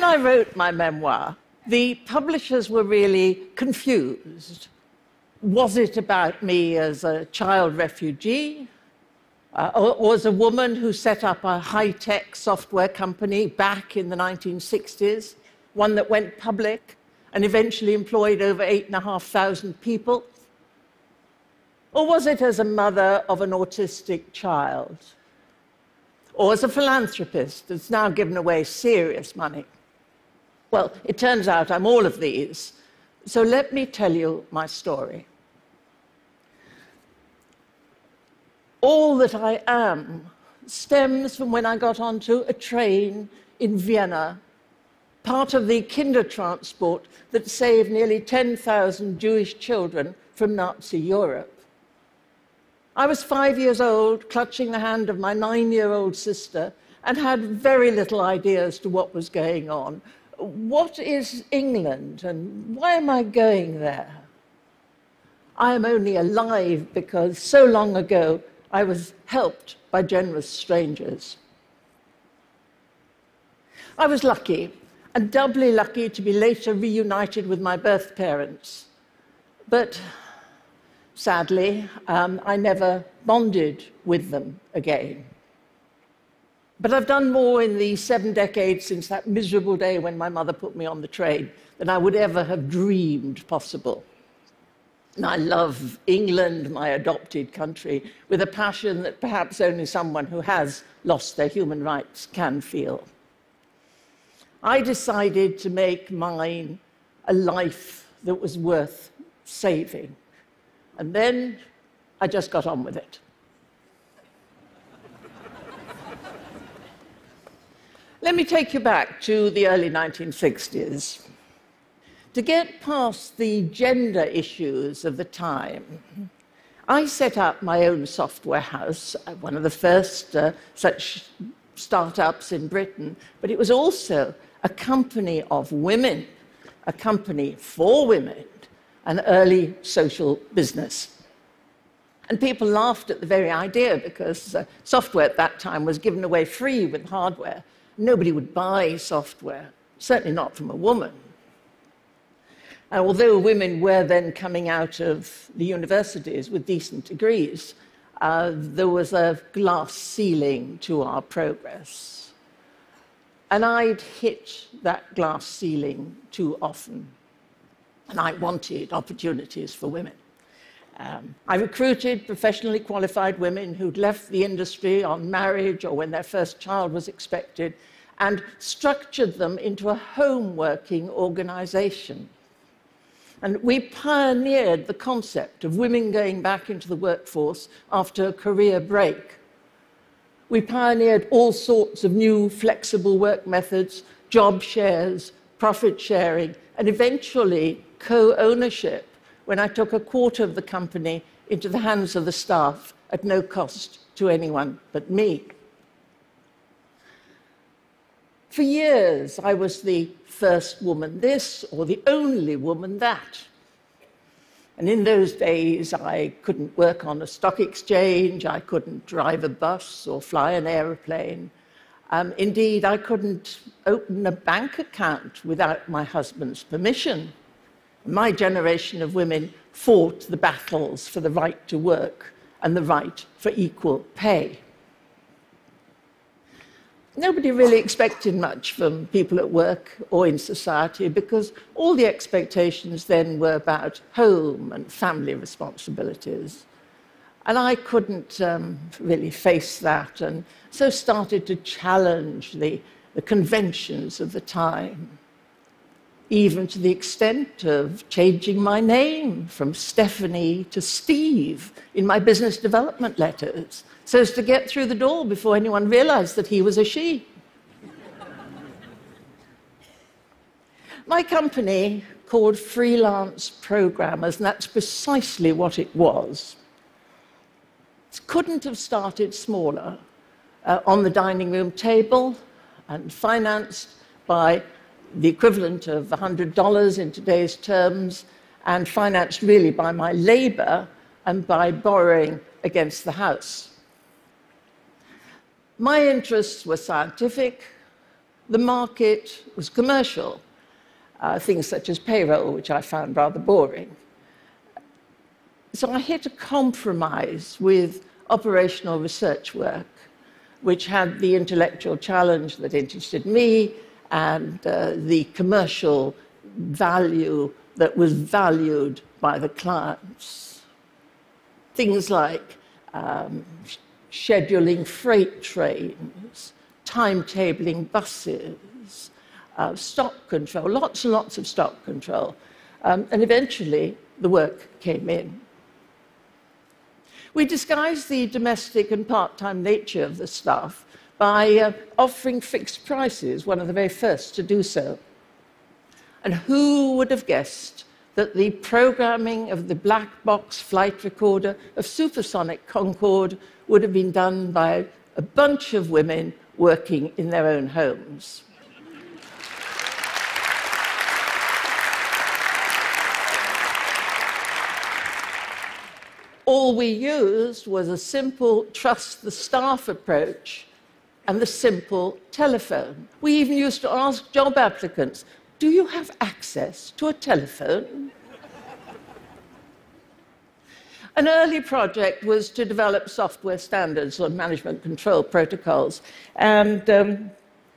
when I wrote my memoir, the publishers were really confused. Was it about me as a child refugee? Uh, or, as a woman who set up a high tech software company back in the 1960s, one that went public and eventually employed over 8,500 people? Or was it as a mother of an autistic child? Or as a philanthropist that's now given away serious money? Well, it turns out I'm all of these. So let me tell you my story. All that I am stems from when I got onto a train in Vienna, part of the Kindertransport that saved nearly 10,000 Jewish children from Nazi Europe. I was five years old, clutching the hand of my nine year old sister, and had very little idea as to what was going on. What is England and why am I going there? I am only alive because so long ago I was helped by generous strangers. I was lucky, and doubly lucky to be later reunited with my birth parents. But sadly, um, I never bonded with them again. But I've done more in the seven decades since that miserable day when my mother put me on the train than I would ever have dreamed possible. And I love England, my adopted country, with a passion that perhaps only someone who has lost their human rights can feel. I decided to make mine a life that was worth saving. And then I just got on with it. Let me take you back to the early 1960s. To get past the gender issues of the time, I set up my own software house, one of the first uh, such startups in Britain, but it was also a company of women, a company for women, an early social business. And people laughed at the very idea because uh, software at that time was given away free with hardware. Nobody would buy software, certainly not from a woman. And although women were then coming out of the universities with decent degrees, uh, there was a glass ceiling to our progress. And I'd hit that glass ceiling too often. And I wanted opportunities for women. Um, I recruited professionally qualified women who'd left the industry on marriage or when their first child was expected and structured them into a home working organization and we pioneered the concept of women going back into the workforce after a career break. We pioneered all sorts of new flexible work methods, job shares, profit sharing, and eventually co ownership when I took a quarter of the company into the hands of the staff at no cost to anyone but me. For years, I was the first woman this or the only woman that. And in those days, I couldn't work on a stock exchange, I couldn't drive a bus or fly an aeroplane. Um, indeed, I couldn't open a bank account without my husband's permission. My generation of women fought the battles for the right to work and the right for equal pay nobody really expected much from people at work or in society because all the expectations then were about home and family responsibilities. And I couldn't um, really face that, and so started to challenge the, the conventions of the time, even to the extent of changing my name from Stephanie to Steve in my business development letters so as to get through the door before anyone realized that he was a she. My company called Freelance Programmers, and that's precisely what it was. It couldn't have started smaller uh, on the dining room table and financed by the equivalent of $100 in today's terms, and financed really by my labor and by borrowing against the house. My interests were scientific, the market was commercial, uh, things such as payroll, which I found rather boring. So I hit a compromise with operational research work, which had the intellectual challenge that interested me and uh, the commercial value that was valued by the clients. Things like um, scheduling freight trains, timetabling buses, uh, stock control, lots and lots of stock control. Um, and eventually, the work came in. We disguised the domestic and part time nature of the staff by uh, offering fixed prices, one of the very first to do so. And who would have guessed that the programming of the black box flight recorder of supersonic Concorde would have been done by a bunch of women working in their own homes. All we used was a simple trust the staff approach and the simple telephone. We even used to ask job applicants do you have access to a telephone? An early project was to develop software standards or management control protocols. And um,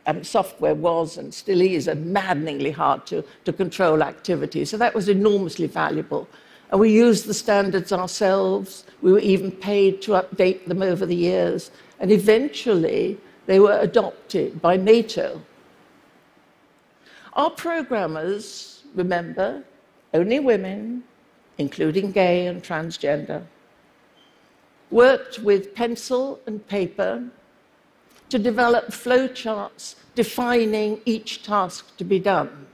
um, software was and still is a maddeningly hard to, to control activity. So that was enormously valuable. And we used the standards ourselves. We were even paid to update them over the years. And eventually, they were adopted by NATO our programmers, remember, only women, including gay and transgender, worked with pencil and paper to develop flowcharts defining each task to be done.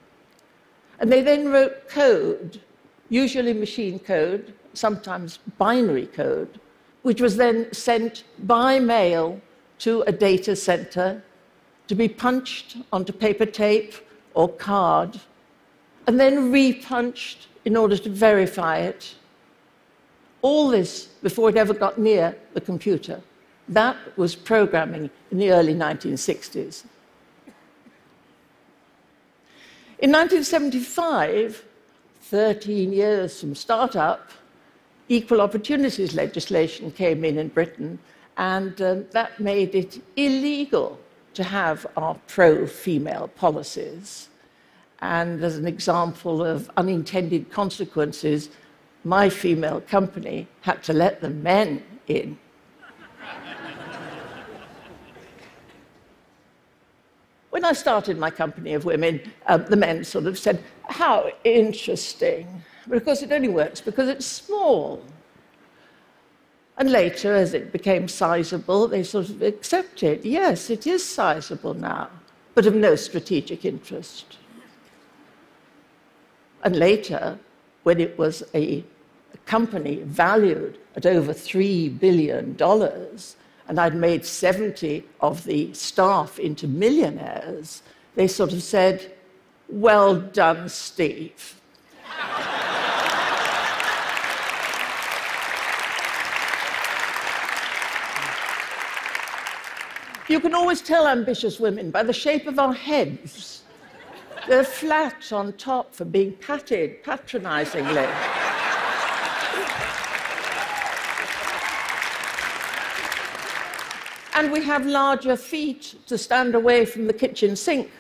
And they then wrote code, usually machine code, sometimes binary code, which was then sent by mail to a data center to be punched onto paper tape or card, and then repunched in order to verify it. All this before it ever got near the computer. That was programming in the early 1960s. In 1975, 13 years from startup, equal opportunities legislation came in in Britain, and uh, that made it illegal to have our pro female policies. And as an example of unintended consequences, my female company had to let the men in. when I started my company of women, uh, the men sort of said, How interesting. But of course, it only works because it's small. And later, as it became sizable, they sort of accepted yes, it is sizable now, but of no strategic interest. And later, when it was a, a company valued at over $3 billion, and I'd made 70 of the staff into millionaires, they sort of said, Well done, Steve. You can always tell ambitious women by the shape of our heads. They're flat on top for being patted patronizingly. and we have larger feet to stand away from the kitchen sink.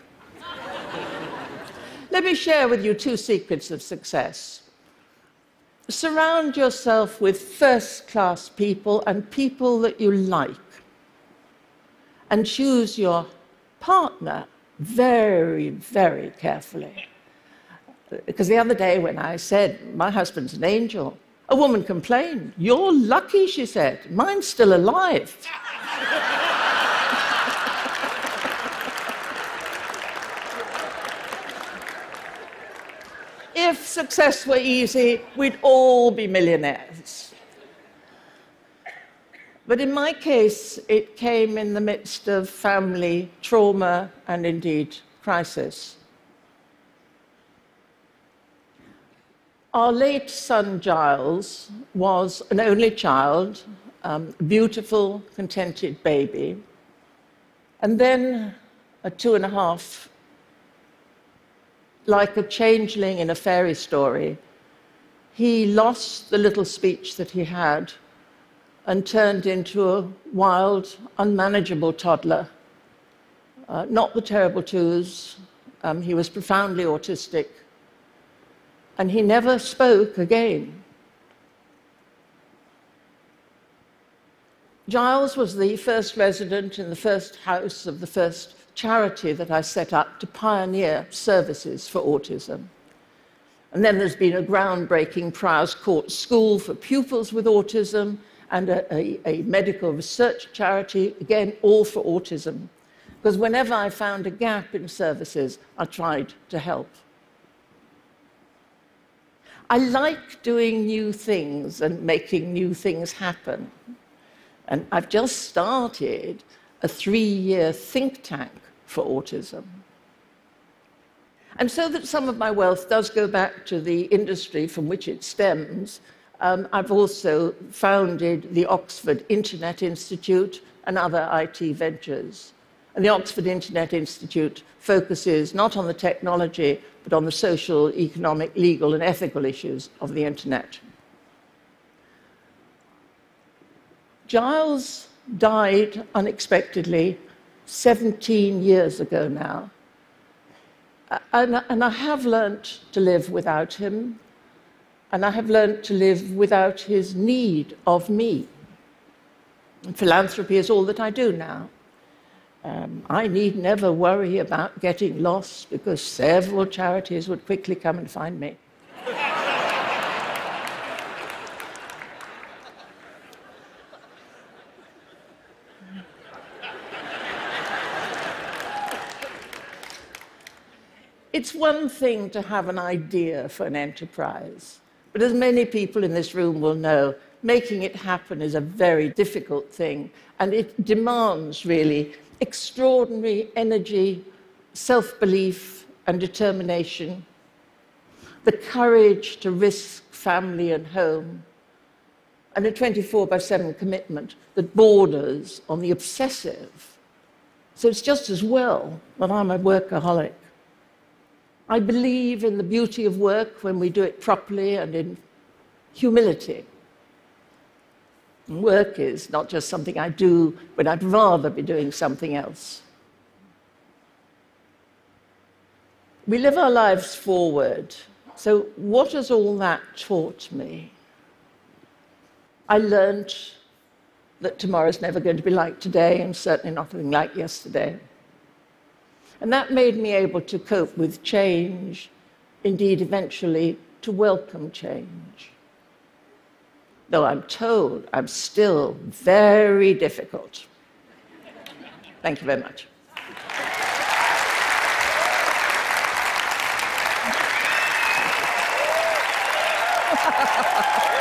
Let me share with you two secrets of success. Surround yourself with first class people and people that you like. And choose your partner very, very carefully. Because the other day, when I said, My husband's an angel, a woman complained. You're lucky, she said. Mine's still alive. if success were easy, we'd all be millionaires. But in my case, it came in the midst of family trauma and indeed crisis. Our late son Giles was an only child, um, beautiful, contented baby. And then a two and a half, like a changeling in a fairy story, he lost the little speech that he had and turned into a wild, unmanageable toddler. Uh, not the terrible twos, um, he was profoundly autistic, and he never spoke again. Giles was the first resident in the first house of the first charity that I set up to pioneer services for autism. And then there's been a groundbreaking Priors Court School for pupils with autism and a, a, a, medical research charity, again, all for autism. Because whenever I found a gap in services, I tried to help. I like doing new things and making new things happen. And I've just started a three year think tank for autism. And so that some of my wealth does go back to the industry from which it stems, um, I've also founded the Oxford Internet Institute and other IT ventures. And the Oxford Internet Institute focuses not on the technology, but on the social, economic, legal, and ethical issues of the Internet. Giles died unexpectedly 17 years ago now. And, and, I have learnt to live without him, and I have learned to live without his need of me. And philanthropy is all that I do now. Um, I need never worry about getting lost because several charities would quickly come and find me. It's one thing to have an idea for an enterprise, but as many people in this room will know, making it happen is a very difficult thing, and it demands really extraordinary energy, self belief, and determination, the courage to risk family and home, and a 24 by 7 commitment that borders on the obsessive. So it's just as well that I'm a workaholic. I believe in the beauty of work when we do it properly and in humility. Work is not just something I do when I'd rather be doing something else. We live our lives forward. So, what has all that taught me? I learned that tomorrow's never going to be like today, and certainly nothing like yesterday. And that made me able to cope with change, indeed, eventually, to welcome change. Though I'm told I'm still very difficult. Thank you very much.